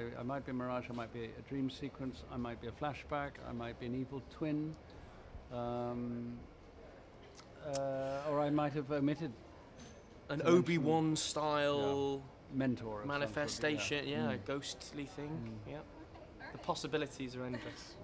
I might be a mirage, I might be a dream sequence, I might be a flashback, I might be an evil twin, um, uh, or I might have omitted An Obi Wan style mentor. manifestation, yeah, a Mm. ghostly thing. Mm. Yeah, the possibilities are endless.